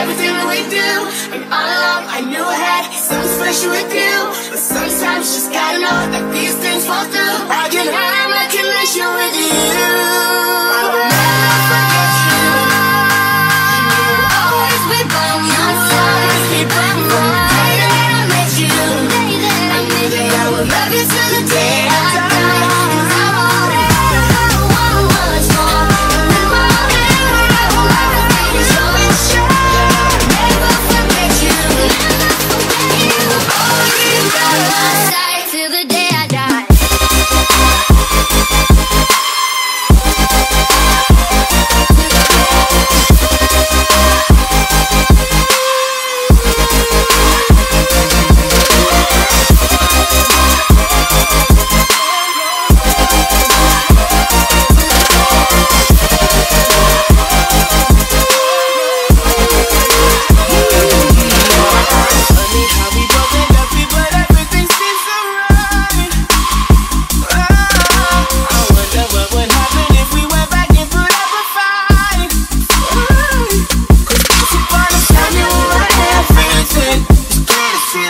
everything we do. And all along, I knew I had something special with you. But sometimes you just gotta know that these things fall through. I can have my connection with you. Love you till the day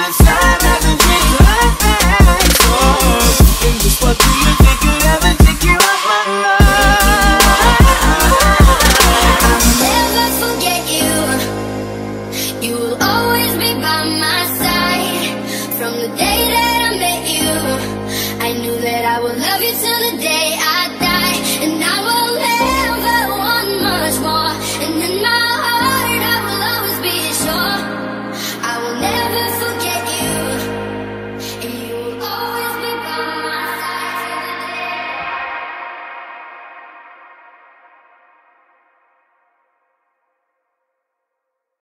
Inside.